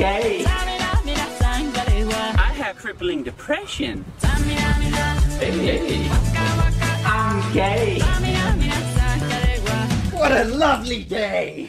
okay. I have crippling depression. Hey. I'm gay. What a lovely day!